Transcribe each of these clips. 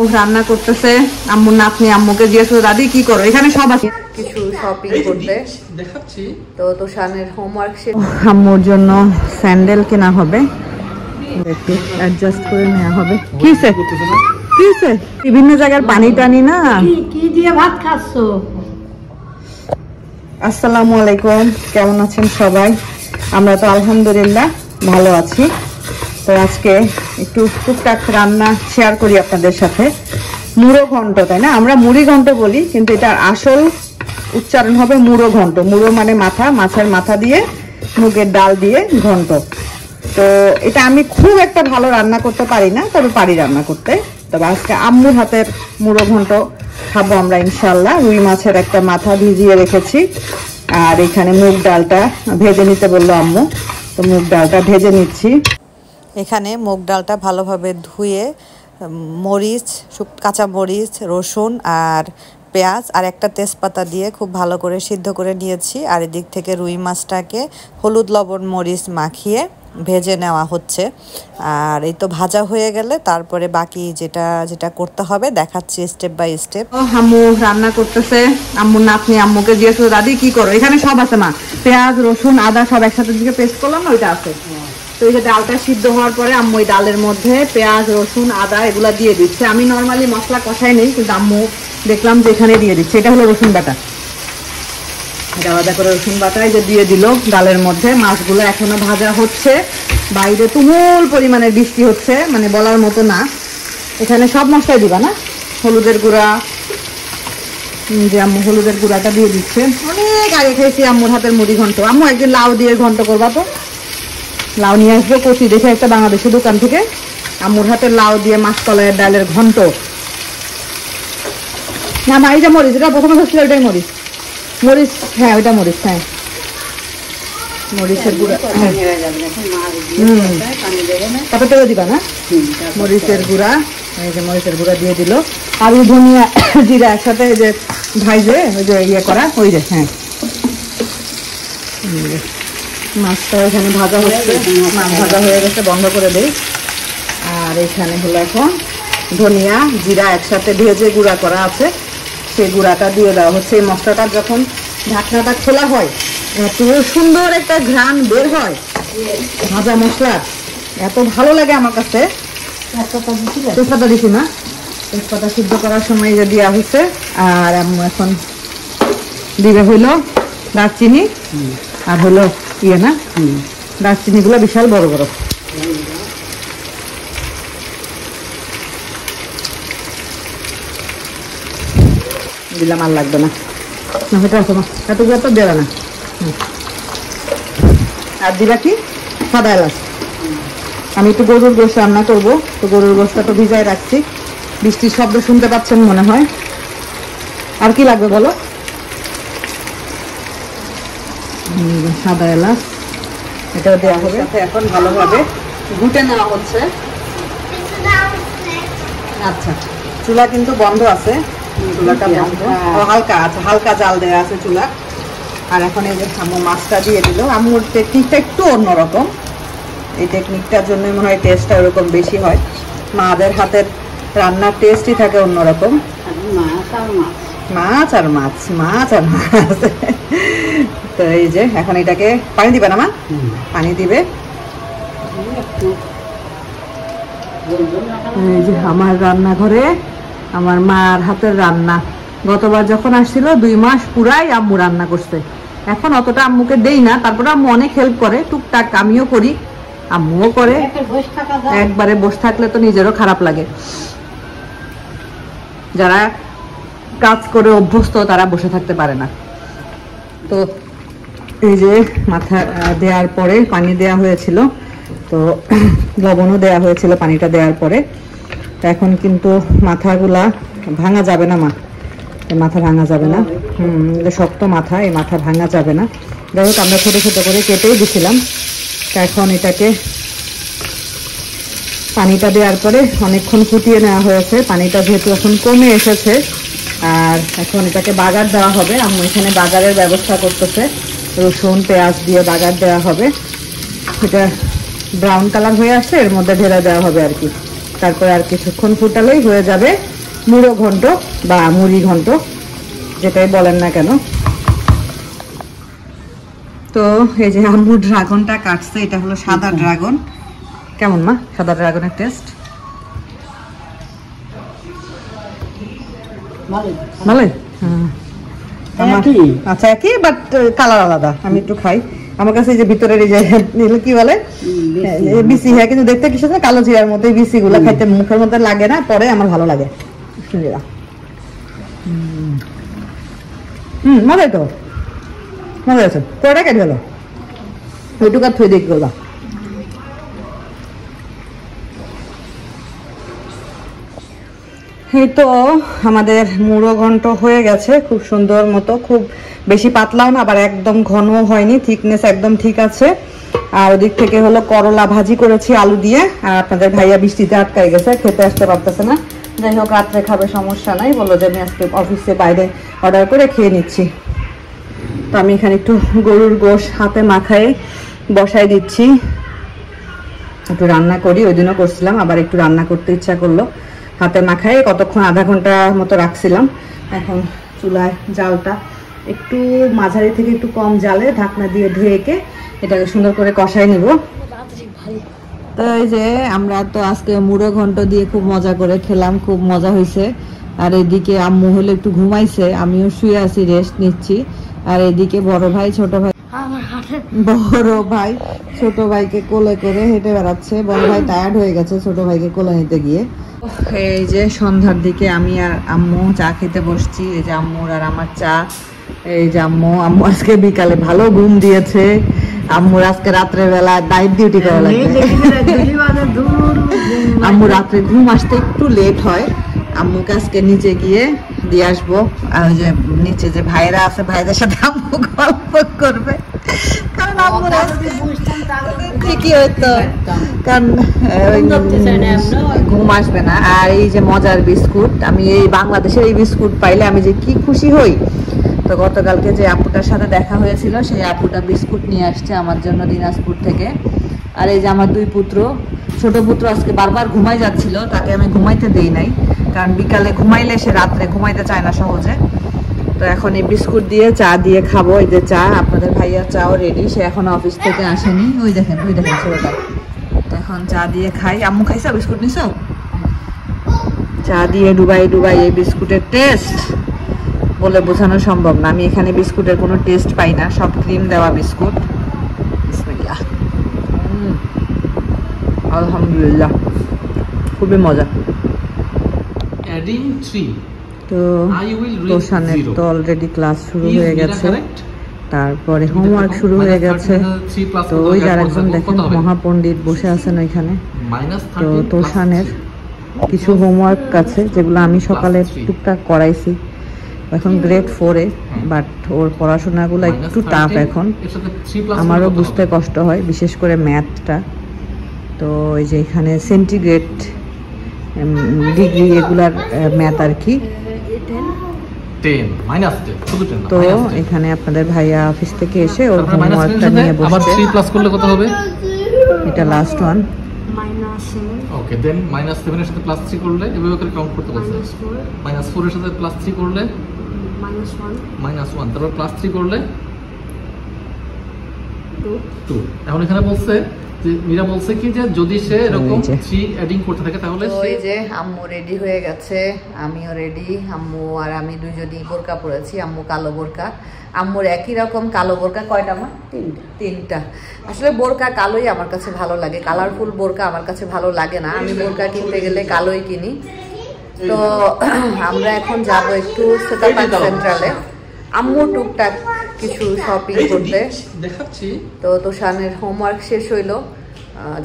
ও রান্না করতেছে। নাতনি আম্মুকে জিজ্ঞেস দাদি কি করো? এখানে সব আছে। কিছু শপিং করতে। দেখাচ্ছি। তো তোষানের হোমওয়ার্ক আম্মুর জন্য স্যান্ডেল কেনা হবে। একটু অ্যাডজাস্ট করে নেওয়া হবে। কিসে বিভিন্ন জায়গার পানি টানি না। কি দিয়ে ভাত খাচ্ছ? আসসালামু আলাইকুম। কেমন আছেন সবাই? আমরা তো আলহামদুলিল্লাহ ভালো আছি। তো আজকে একটু টুকটাক রান্না শেয়ার করি আপনাদের সাথে। মুড়ো ঘন্ট, তাই না? আমরা মুড়ি ঘন্ট বলি, কিন্তু এটার আসল উচ্চারণ হবে মুড়ো ঘন্ট। মুড়ো মানে মাথা, মাছের মাথা দিয়ে, মুগের ডাল দিয়ে ঘন্ট। তো এটা আমি খুব একটা ভালো রান্না করতে পারি না, তবে পারি রান্না করতে। তবে আজকে আম্মুর হাতের মুড়ো ঘন্ট খাব আমরা ইনশাল্লাহ রুই মাছের একটা মাথা ভিজিয়ে রেখেছি। আর এখানে মুগ ডালটা ভেজে নিতে বলল আম্মু। তো মুগ ডালটা ভেজে নিচ্ছি। এখানে মুগ ডালটা ভালোভাবে ধুয়ে মরিচ কাঁচা মরিচ, রসুন আর পেঁয়াজ আর একটা তেজপাতা দিয়ে খুব ভালো করে সিদ্ধ করে নিয়েছি। আর এদিক থেকে রুই মাছটাকে হলুদ, লবণ, মরিচ মাখিয়ে ভেজে নেওয়া হচ্ছে। আর এই তো ভাজা হয়ে গেলে তারপরে বাকি যেটা যেটা করতে হবে দেখাচ্ছি স্টেপ বাই স্টেপ। আম্মু রান্না করতেছে। আম্মুর নাতনি আম্মুকে জিজ্ঞেস দাদি, কি করো? এখানে সব আছে, মা। পেঁয়াজ, রসুন, আদা সব একসাথে দিকে পেস্ট করলাম না ওইটা আছে। এই যে ডালটা সিদ্ধ হওয়ার পরে আম্মু ওই ডালের মধ্যে পেঁয়াজ, রসুন, আদা এগুলা দিয়ে দিচ্ছে। আমি নর্মালি মশলা কষাই নেই, কিন্তু আম্মু দেখলাম যে এখানে দিয়ে দিচ্ছে। এটা হলো রসুন বাটা। আলাদা করে রসুন বাটা যে দিয়ে দিল ডালের মধ্যে। মাছগুলো এখনও ভাজা হচ্ছে। বাইরে তুমুল পরিমাণে বৃষ্টি হচ্ছে মানে বলার মতো না। এখানে সব মশলাই দিবা না? হলুদের গুঁড়া। যে আম্মু হলুদের গুঁড়াটা দিয়ে দিচ্ছে। অনেক আগে খাইছি আম্মুর হাতের মুড়ি ঘন্ট। আম্মু একদিন লাউ দিয়ে ঘন্ট করবা তো? লাউ নিয়ে আসব, কচি দেখে একটা বাংলাদেশি দোকান থেকে। আম্মুর হাতে লাউ দিয়ে মাছ কলাইয়ের ডালের ঘন্ট। না, মা এইটা মরিচ, এটা প্রথমে হচ্ছিল ওইটাই মরিচ। মরিচ হ্যাঁ ওইটা মরিচ হ্যাঁ। মরিচের গুঁড়া হ্যাঁ। হুম। তারপর তেলে দিবা না? মরিচের গুঁড়া, এই মরিচের গুঁড়া দিয়ে দিল। আর ওই ধনিয়া, জিরা একসাথে, এই যে ভাইজে, ওই যে ইয়ে করা, ওই যে হ্যাঁ। এই। মাছটা এখানে ভাজা হচ্ছে। মাছ ভাজা হয়ে গেছে বন্ধ করে দেই। আর এখানে হলো এখন ধনিয়া জিরা একসাথে ভেজে গুঁড়া করা আছে সেই গুঁড়াটা দিয়ে দেওয়া হচ্ছে। এই মশলাটা যখন ঢাকনাটা খোলা হয় এত সুন্দর একটা ঘ্রাণ বের হয়। ভাজা মশলা। এত ভালো লাগে আমার কাছে। তেজপাতা দিছি না। তেজপাতা সিদ্ধ করার সময় যে দেওয়া হয়েছে আর এখন দিবে হইল দারচিনি। আর হলো ইয়ে না দারচিনি গুলো বিশাল বড় বড়। দিলাম আর লাগবে না। এতগুলো তো না। আর কি? সাদা এলাচ। আমি একটু গরুর গোশ রান্না করব, তো গরুর গোশটা তো ভিজায় রাখছি। বৃষ্টির শব্দ শুনতে পাচ্ছেন মনে হয়। আর কি লাগবে বলো হুম, সাদা এলাচ। এটাও দেওয়া হবে। এখন ভালোভাবে ঘুটে নেওয়া হচ্ছে। আচ্ছা চুলা কিন্তু বন্ধ আছে। চুলাটা বন্ধ। ও, হালকা আচ্ছা হালকা জাল দেওয়া আছে চুলা। আর এখন এই যে আম্মু মাছটা দিয়ে দিল। আম্মুর টেকনিকটা একটু অন্যরকম। এই টেকনিকটার জন্য মনে হয় টেস্টটা ওরকম বেশি হয়। মাদের হাতের রান্নার টেস্টই থাকে অন্যরকম। মাছ আর মাছ। মাছ আর মাছ মাছ আর মাছ। তো এই যে এখন এটাকে পানি দিবে না মা? পানি দিবে। এই যে আমার রান্নাঘরে আমার মার হাতের রান্না। গতবার যখন আসছিল দুই মাস পুরাই আম্মু রান্না করছে। এখন অতটা আম্মুকে দেই না তারপরে আম্মু অনেক হেল্প করে। টুকটাক আমিও করি আম্মুও করে। একবারে বসে থাকলে তো নিজেরও খারাপ লাগে। যারা কাজ করে অভ্যস্ত তারা বসে থাকতে পারে না। তো এই যে মাথা দেওয়ার পরে পানি দেওয়া হয়েছিল, তো লবণও দেওয়া হয়েছিল পানিটা দেওয়ার পরে। তো এখন কিন্তু মাথাগুলা ভাঙা যাবে না মা। মাথা ভাঙা যাবে না। হুম শক্ত মাথা, এই মাথা ভাঙা যাবে না। যাই হোক, আমরা ছোটো ছোটো করে কেটেই দিছিলাম। তো এখন এটাকে পানিটা দেওয়ার পরে অনেকক্ষণ ফুটিয়ে নেওয়া হয়েছে। পানিটা যেহেতু এখন কমে এসেছে, আর এখন এটাকে বাগার দেওয়া হবে। আম্মু এখানে বাগারের ব্যবস্থা করতেছে। রসুন পেঁয়াজ দিয়ে বাগার দেওয়া হবে। এটা ব্রাউন কালার হয়ে আসছে এর মধ্যে ঢেলে দেওয়া হবে আর কি। তারপরে আর কিছুক্ষণ ফুটালেই হয়ে যাবে মুড়ো ঘন্ট বা মুড়ি ঘন্ট যেটাই বলেন না কেন। তো এই যে আম্মু ড্রাগনটা কাটছে এটা হলো সাদা ড্রাগন। কেমন মা? সাদা ড্রাগনের টেস্ট? ভালো ভালোই? হুম। আচ্ছা একই বাট কালার আলাদা। আমি একটু খাই। আমার কাছে যে ভিতরের এই যে কি বলে? বিসি হ্যাঁ কিন্তু দেখতে কি সাথে কালো জিরার মতো বিসি গুলো খাইতে মুখের মধ্যে লাগে না পরে আমার ভালো লাগে। জিরা হুম মজাই তো। মজা আছে। কয়টা কেটে গেল ওইটুকু আর থই দিক গেল এই তো আমাদের মুড়ো ঘন্ট হয়ে গেছে, খুব সুন্দর মতো, খুব বেশি পাতলাও না, আবার একদম ঘন হয়নি থিকনেস একদম ঠিক আছে। আর ওদিক থেকে হলো করলা ভাজি করেছি আলু দিয়ে, আর আপনাদের ভাইয়া বৃষ্টিতে আটকাই গেছে, খেতে আসতে পারতেছে না। যাই হোক, রাত্রে খাবে, সমস্যা নাই, বলল যে আমি আজকে অফিসে বাইরে অর্ডার করে খেয়ে নিচ্ছি। তো আমি এখানে একটু গরুর গোশ হাতে মাখায় বসাই দিচ্ছি। একটু রান্না করি, ওই দিনও করছিলাম, আবার একটু রান্না করতে ইচ্ছা করল। হাতে মাখায় কতক্ষণ আধা ঘণ্টা মতো রাখছিলাম। এখন চুলায় জালটা একটু মাঝারি থেকে একটু কম জালে ঢাকনা দিয়ে ঢেকে এটাকে সুন্দর করে কষাই নিব। তো এই যে আমরা তো আজকে মুড়ো ঘন্ট দিয়ে খুব মজা করে খেলাম, খুব মজা হয়েছে। আর এদিকে আম্মু হলে একটু ঘুমাইছে, আমিও শুয়ে আছি রেস্ট নিচ্ছি। আর এদিকে বড় ভাই, ছোট ভাই বড় ভাই, ছোট ভাইকে কোলে করে হেঁটে বেড়াচ্ছে। বড় ভাই টায়ার্ড হয়ে গেছে ছোট ভাইকে কোলে নিতে গিয়ে। এই যে সন্ধ্যার দিকে আমি আর আম্মু চা খেতে বসছি। এই যে আম্মুর আর আমার চা। এই যে আম্মু আম্মু আজকে বিকালে ভালো ঘুম দিয়েছে। আম্মুর আজকে রাত্রে বেলা নাইট ডিউটি করা লাগবে। আম্মু রাত্রে ঘুম আসতে একটু লেট হয়। আম্মুকে আজকে নিচে গিয়ে দিয়ে আসব। আর যে নিচে যে ভাইরা আছে ভাইদের সাথে আম্মু গল্প করবে। ঘুম আসবে না। আর এই যে মজার বিস্কুট, আমি এই বাংলাদেশের এই বিস্কুট পাইলে আমি যে কি খুশি হই। তো গতকালকে যে আপুটার সাথে দেখা হয়েছিল, সেই আপুটা বিস্কুট নিয়ে আসছে আমার জন্য দিনাজপুর থেকে। আর এই যে আমার দুই পুত্র, ছোট পুত্র আজকে বারবার ঘুমাই যাচ্ছিল, তাকে আমি ঘুমাইতে দেই নাই। কারণ বিকালে ঘুমাইলে সে রাত্রে ঘুমাইতে চায় না সহজে। তো এখন এই বিস্কুট দিয়ে চা দিয়ে খাব। এই যে চা, আপনাদের ভাইয়া চাও রেডি সে এখন অফিস থেকে আসেনি। ওই দেখেন ওই দেখেন ছোটটা এখন চা দিয়ে খাই। আম্মু খাইছো? বিস্কুট নিছো? চা দিয়ে ডুবাই ডুবাই, এই বিস্কুটের টেস্ট বলে বোঝানো সম্ভব না। আমি এখানে বিস্কুটের কোনো টেস্ট পাই না। সব ক্রিম দেওয়া বিস্কুট। আলহামদুলিল্লাহ। খুবই মজা। Adding 3 তো তোষানের তো অলরেডি ক্লাস শুরু হয়ে গেছে। তারপরে হোমওয়ার্ক শুরু হয়ে গেছে। তো ওই যে আরেকজন দেখেন মহাপণ্ডিত বসে আছেন ওইখানে। তো তোষানের কিছু হোমওয়ার্ক আছে যেগুলো আমি সকালে টুকটাক করাইছি। এখন গ্রেড ফোরে বাট ওর পড়াশোনাগুলো একটু টাফ এখন। আমারও বুঝতে কষ্ট হয় বিশেষ করে ম্যাথটা তো এই যে এখানে সেন্টিগ্রেড ডিগ্রি এগুলার ম্যাথ আর কি। তো এখানে আপনাদের ভাইয়া অফিস থেকে এসে ওর হোমওয়ার্কটা নিয়ে আবার 3 প্লাস করলে কত হবে? এটা last one okay then minus 7 এর সাথে প্লাস থ্রি করলে এভাবে করে কাউন্ট করতে বলছে। মাইনাস 4 এর সাথে প্লাস থ্রি করলে? মাইনাস 1 তারপর প্লাস থ্রি করলে? 2 এখন এখানে বলছে যে মীরা বলছে কি যে যদি সে এরকম। 3 অ্যাডিং করতে থাকে তাহলে এই যে আম্মু রেডি হয়ে গেছে। আমিও রেডি আম্মু আর আমি দুজনই বোরকা পরেছি আম্মু কালো বোরকা। আম্মুর একই রকম কালো বোরকা কয়টা মা? তিনটা। তিনটা। আসলে বোরকা কালোই আমার কাছে ভালো লাগে। কালারফুল বোরকা আমার কাছে ভালো লাগে না। আমি বোরকা কিনতে গেলে কালোই কিনি। তো আমরা এখন যাব একটু সেতাপাক সেন্ট্রালে আম্মু টুকটাক কিছু শপিং করতে দেখাচ্ছি। তো তোষানের হোমওয়ার্ক শেষ হইল।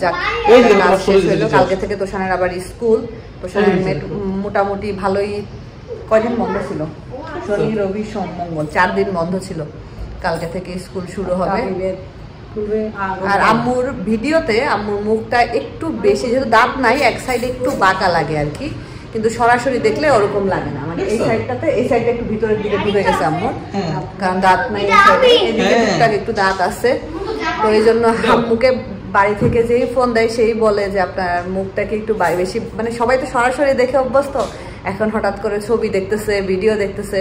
যাক শেষ হইল। কালকে থেকে তোষানের আবার স্কুল তোষানের মোটামুটি ভালোই কয়দিন বন্ধ ছিল? শনি রবি সোম মঙ্গল। চার দিন বন্ধ ছিল। কালকে থেকে স্কুল শুরু হবে। আর আম্মুর ভিডিওতে আম্মুর মুখটা একটু বেশি যেহেতু দাঁত নাই এক সাইডে একটু বাঁকা লাগে আর কি। কিন্তু সরাসরি দেখলে ওরকম লাগে না। মানে এই সাইডটাতে এই সাইডটা একটু ভিতরের দিকে ঢুকে গেছে আম্মুর কারণ দাঁত নাই এই সাইডে এদিকে হ্যাঁ। টুকটাক একটু দাঁত আছে। তো এই জন্য আম্মুকে বাড়ি থেকে যেই ফোন দেয় সেই বলে যে আপনার মুখটাকে একটু বাই- বেশি মানে সবাই তো সরাসরি দেখে অভ্যস্ত। এখন হঠাৎ করে ছবি দেখতেছে ভিডিও দেখতেছে।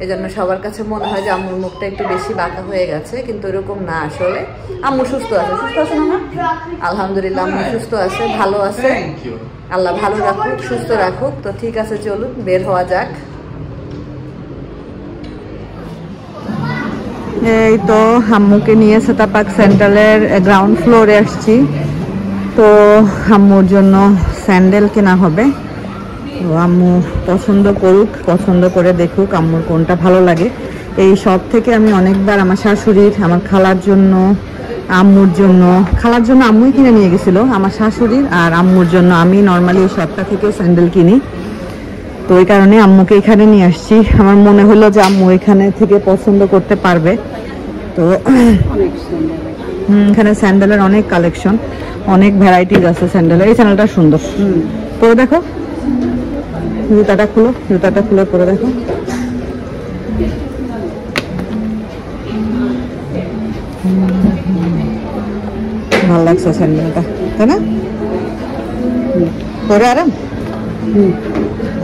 এই জন্য সবার কাছে মনে হয় যে আম্মুর মুখটা একটু বেশি বাঁকা হয়ে গেছে কিন্তু এরকম না আসলে। আম্মু সুস্থ আছে। সুস্থ আছে না আলহামদুলিল্লাহ আম্মু সুস্থ আছে ভালো আছে। থ্যাংক ইউ আল্লাহ ভালো রাখুক, সুস্থ রাখুক। তো ঠিক আছে, চলুন, বের হওয়া যাক। এই তো হাম্মুকে নিয়ে সেতাপাক সেন্ট্রালের গ্রাউন্ড ফ্লোরে আসছি। তো আম্মুর জন্য স্যান্ডেল কেনা হবে। তো আম্মু পছন্দ করুক, পছন্দ করে দেখুক আম্মুর কোনটা ভালো লাগে। এই সব থেকে আমি অনেকবার আমার শাশুড়ির, আমার খালার জন্য আম্মুর জন্য, খালার জন্য আম্মুই কিনে নিয়ে গেছিল, আমার শাশুড়ির আর আম্মুর জন্য আমি নর্মালি এই সবটা থেকে স্যান্ডেল কিনি। তো ওই কারণে আম্মুকে এখানে নিয়ে আসছি। আমার মনে হলো যে আম্মু এখানে থেকে পছন্দ করতে পারবে। তো এখানে স্যান্ডেলের অনেক কালেকশন অনেক ভ্যারাইটিস আছে স্যান্ডেলের এই স্যান্ডেলটা সুন্দর। পরে দেখো। জুতাটা খুলো, জুতাটা খুলে পরে দেখো। ভালো লাগছে স্যান্ডেলটা তাই না? পরে আরাম?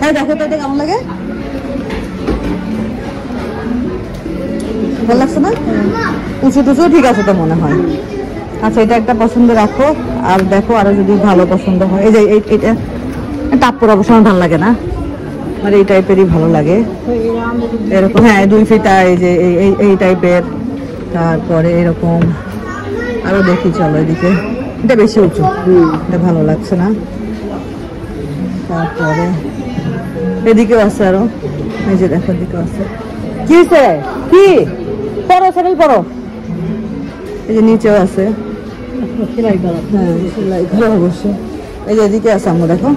হ্যাঁ দেখো তো কেমন লাগে? ভালো লাগছে না? উঁচু টুচু ঠিক আছে তো মনে হয়। আচ্ছা এটা একটা পছন্দ রাখো, আর দেখো আরও যদি ভালো পছন্দ হয়। এই যে এটা টাপ পরা অবশ্য ভালো লাগে না। মানে এই টাইপেরই ভালো লাগে। এরকম হ্যাঁ দুই ফিটা এই যে এই টাইপের। তারপরে এরকম আরও দেখি চলো এদিকে। এটা বেশি উঁচু। এটা ভালো লাগছে না। তারপরে এদিকেও আছে আরও। এই যে দেখো এদিকেও আছে। কি হয়েছে কি? পরো সেটাই পরো এই যে নিচেও আছে। হ্যাঁ সেলাই করা অবশ্য। এই যে এদিকে আছে আমরা দেখো।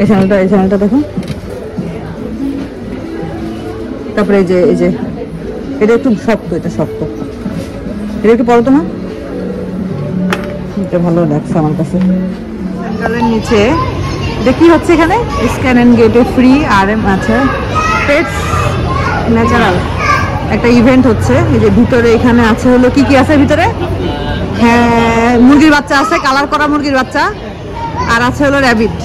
এই চ্যানেলটা এই চ্যানেলটা দেখো। তারপরে এই যে এই যে। এটা একটু শক্ত এটা শক্ত। এটা একটু পড়ো তো না এটা ভালো লাগছে আমার কাছে। সেন্ট্রালের নিচে। এটা কি হচ্ছে এখানে? স্ক্যান অ্যান্ড গেটে ফ্রি আর এম আছে পেটস ন্যাচারাল একটা ইভেন্ট হচ্ছে। এই যে ভিতরে এখানে আছে হলো কি কি আছে ভিতরে? হ্যাঁ মুরগির বাচ্চা আছে কালার করা মুরগির বাচ্চা। আর আছে হলো র্যাবিট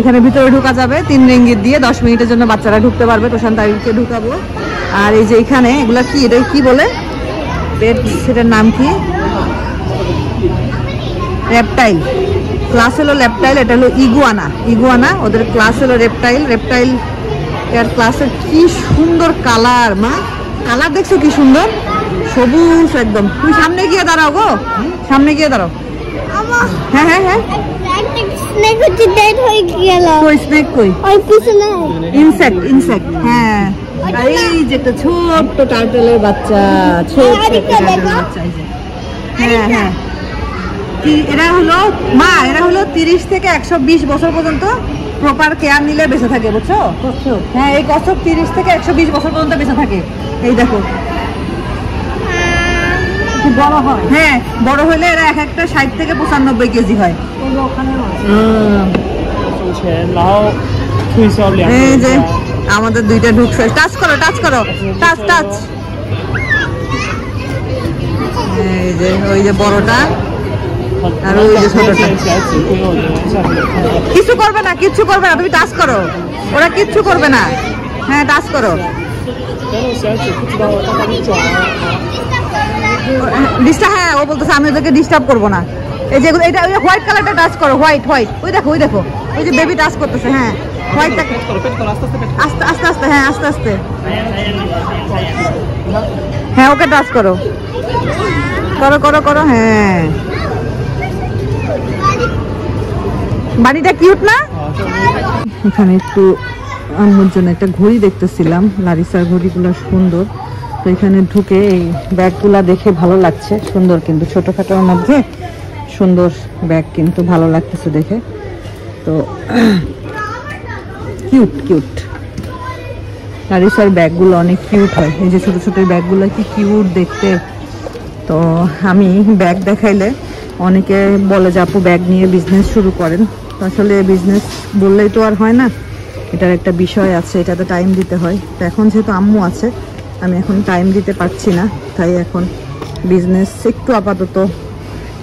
এখানে ভিতরে ঢোকা যাবে, তিন রিঙ্গিত দিয়ে দশ মিনিটের জন্য বাচ্চারা ঢুকতে পারবে তোষান তারিখকে ঢুকাবো। আর এই যে এখানে, এগুলা কি? এটা কি বলে? পেট সেটার নাম কি? রেপটাইল ক্লাস হলো লেপটাইল এটা হলো ইগুয়ানা ইগুয়ানা ওদের ক্লাস হলো রেপটাইল রেপটাইল এর ক্লাসের কি সুন্দর কালার মা। কালার দেখছ কি সুন্দর? সবুজ একদম। তুমি সামনে গিয়ে দাঁড়াও গো। সামনে গিয়ে দাঁড়াও। হ্যাঁ হ্যাঁ হ্যাঁ। স্নেক হয়ে গেল। কই স্নেক কই? ওই পিছনে। ইনসেক্ট ইনসেক্ট হ্যাঁ। এই যে একটা ছোট্ট টার্টেলের বাচ্চা ছোট আরেকটা টার্টেলের দেখো। বাচ্চা হ্যাঁ হ্যাঁ। এরা হলো মা এরা হলো তিরিশ থেকে একশো বিশ বছর পর্যন্ত প্রপার কেয়ার নিলে বেঁচে থাকে বুঝছ? হ্যাঁ এই কচ্ছপ তিরিশ থেকে একশো বিশ বছর পর্যন্ত বেঁচে থাকে। এই দেখো। বড় হয়। হ্যাঁ বড় হলে এরা এক একটা ষাট থেকে পঁচানব্বই কেজি হয়। 收 আমাদের দুইটা ঢুকছে টাচ করো টাচ করো। Touch touch. এই যে, ওই যে বড়টা। আর ওই যে ছোটটা। কিছু করবে না, কিচ্ছু করবে না। তুমি টাচ করো। ওরা কিচ্ছু করবে না। হ্যাঁ টাচ করো। ডিস্টার্ব হ্যাঁ ও বলতেছে, আমি ওদেরকে ডিস্টার্ব করব না। এই যেগুলো এটা হোয়াইট কালারটা টাচ করো হোয়াইট হোয়াইট ওই দেখো ওই দেখো। ওই যে বেবি টাচ করতেছে হ্যাঁ। হোয়াইটটা আস্তে আস্তে আস্তে হ্যাঁ আস্তে আস্তে। হ্যাঁ ওকে টাচ করো। করো করো করো হ্যাঁ। বাড়িটা কিউট না? এখানে একটু আম্মুর জন্য একটা ঘড়ি দেখতেছিলাম। লারিসার ঘড়িগুলো সুন্দর। তো এখানে ঢুকে এই ব্যাগগুলা দেখে ভালো লাগছে। সুন্দর কিন্তু ছোটখাটোর মধ্যে সুন্দর ব্যাগ কিন্তু ভালো লাগতেছে দেখে। তো কিউট কিউট লারিসার ব্যাগগুলো অনেক কিউট হয়। এই যে ছোট ছোট ব্যাগগুলো কি কিউট দেখতে? তো আমি ব্যাগ দেখাইলে অনেকে বলে যে, আপু, ব্যাগ নিয়ে বিজনেস শুরু করেন। তো আসলে বিজনেস বললেই তো আর হয় না। এটার একটা বিষয় আছে, এটাতে টাইম দিতে হয়। তো এখন যেহেতু আম্মু আছে, আমি এখন টাইম দিতে পারছি না। তাই এখন বিজনেস একটু আপাতত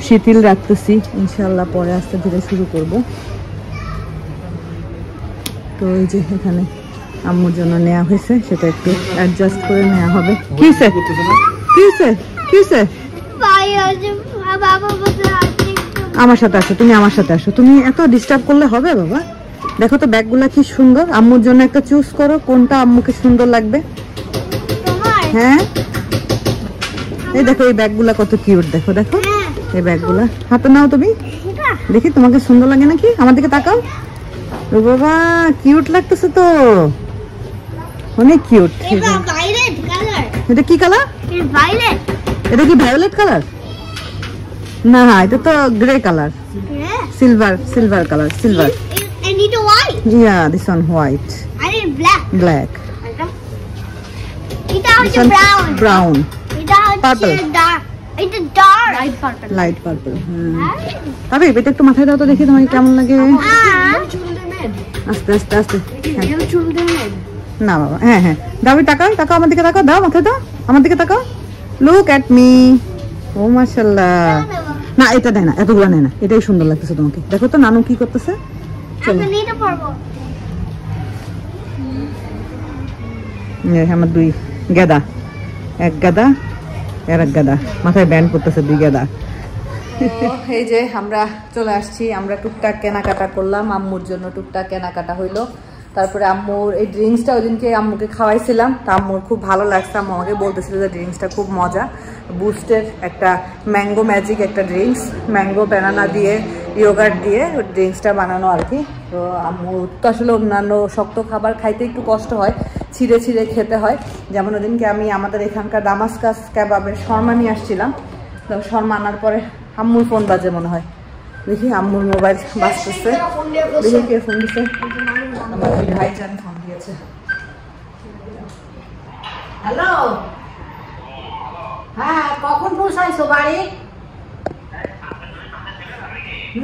শিথিল রাখতেছি। ইনশাল্লাহ পরে আস্তে ধীরে শুরু করব। তো এই যে এখানে আম্মুর জন্য নেওয়া হয়েছে সেটা একটু অ্যাডজাস্ট করে নেওয়া হবে। কিসে কিসে কিসে আমার সাথে আসো তুমি আমার সাথে আসো। তুমি এত ডিস্টার্ব করলে হবে বাবা? দেখো তো ব্যাগগুলা কি সুন্দর। আম্মুর জন্য একটা চুজ করো কোনটা আম্মুকে সুন্দর লাগবে। হ্যাঁ? এই দেখো এই ব্যাগগুলা কত কিউট দেখো দেখো। এই ব্যাগগুলা। হাতে নাও তুমি। দেখি তোমাকে সুন্দর লাগে নাকি? আমার দিকে তাকাও। বাবা কিউট লাগতেছে তো। অনেক কিউট এটা ভাইলেট কালার এটা কি কালার এটা কি ভায়োলেট কালার না এটা তো গ্রে কালার হ্যাঁ। Silver silver colour silver black black. এটা হচ্ছে one ব্রাউন এটা লাইট পার্পল হুম। তবে এটা একটু মাথায় দাও তো দেখি তোমাকে কেমন লাগে। আস্তে আস্তে আস্তে। না বাবা হ্যাঁ হ্যাঁ। দাও টাকাও টাকাও আমার দিকে তাকাও দাও মাথায় দাও। আমার দিকে তাকাও। লুক অ্যাট মি ও মাশাল্লাহ না এটা দেয় না এতগুলো নেয় না। এটাই সুন্দর লাগতেছে তোমাকে। দেখো তো নানু কি করতেছে? চলো। আমার দুই গাদা। এক গাদা আর এক গাদা। মাথায় ব্যান্ড করতেছে দুই গাদা। এই যে আমরা চলে আসছি, আমরা টুকটাক কেনাকাটা করলাম, আম্মুর জন্য টুকটাক কেনাকাটা হইল। তারপরে আম্মুর এই ড্রিঙ্কসটা ওই দিনকে আম্মুকে খাওয়াইছিলাম। তা আম্মুর খুব ভালো লাগছে, আম্মু আমাকে বলতেছিল যে ড্রিঙ্কসটা খুব মজা। বুস্টের একটা ম্যাঙ্গো ম্যাজিক একটা ড্রিঙ্কস ম্যাঙ্গো ব্যানানা দিয়ে ইয়োগার্ট দিয়ে ড্রিঙ্কসটা বানানো আর কি। তো আম্মু তো আসলে অন্যান্য শক্ত খাবার খাইতে একটু কষ্ট হয়, ছিঁড়ে ছিঁড়ে খেতে হয়। যেমন ওদিনকে আমি আমাদের এখানকার দামাসকাস ক্যাবাবের শর্মা নিয়ে আসছিলাম। তো শর্মা আনার পরে আম্মুর ফোন বাজে মনে হয়। দেখি আম্মুর মোবাইল বাজতেছে। দেখি কে ফোন দিছে। আমার ভাইজান ফোন দিয়েছে। হ্যালো? হ্যাঁ কখন পৌঁছাইছো বাড়ি?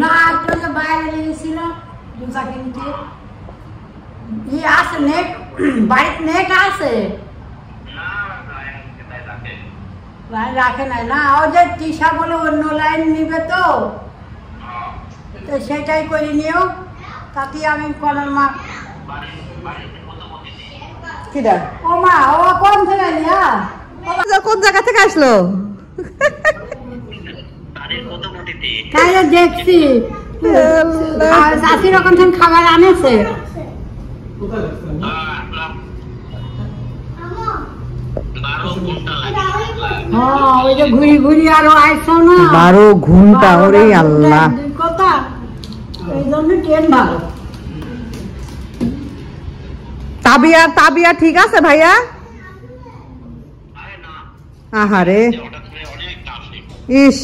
না একটু বাইরে লেগেছিল জুতা কিনতে ই আছে নেট, বাড়িতে নেট আছে লাইন রাখে নাই না ও যে টিসা বলে অন্য লাইন নিবে তো। তো সেটাই করে নিও। তাতে আমি কলার মা ও মা ও কোন থেকে কোন জায়গা থেকে আসলো? দেখছি। আর চাষির ওখান থেকে খাবার আনেছে। বারো ঘণ্টা ওরে আল্লাহ। তাবিয়া তাবিয়া ঠিক আছে ভাইয়া? আহারে। ইস।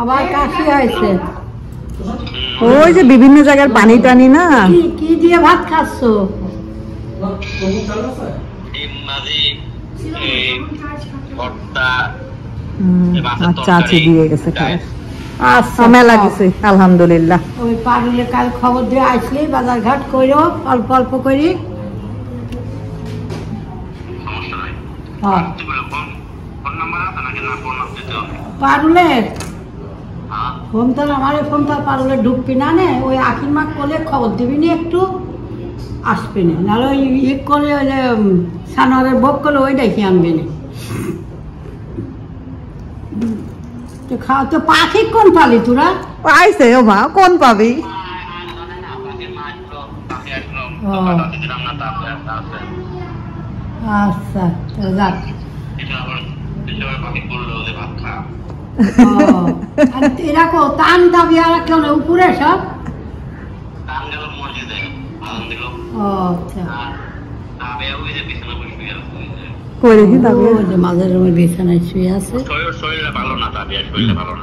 আবার কাশি হয়েছে ওই যে বিভিন্ন জায়গার পানি টানি না। কি কি দিয়ে ভাত খাচ্ছ? আচ্ছা আছে দিয়ে গেছে খায়। আচ্ছা। মেলা গেছে আলহামদুলিল্লাহ। ওই পারুলে কাল খবর দিয়ে আসলি বাজার ঘাট করো অল্প অল্প করি। পারুলে? ফোন তো আমার ফোন তো পারুলে ঢুকবি না নে। ওই আখির মাক করলে খবর দিবি না একটু আসবি না। নাহলে ওই ই করে ওই যে সানোয়ারের ভোগ করলে ওই দেখি আনবি না? তো খাওয়া তো পাখি কোন পালি তোরা? ও আইছে ও মা কোন পাবি? আচ্ছা তো যাক। আর এরা কো তান দাবি আর কেন উপরে সব ও আচ্ছা কই দেখি তাবিয়া ও যে মাঝের রুমে বিছানায় শুয়ে আছে। শরীর শরীরে ভালো না তাবিয়া শরীরে ভালো না।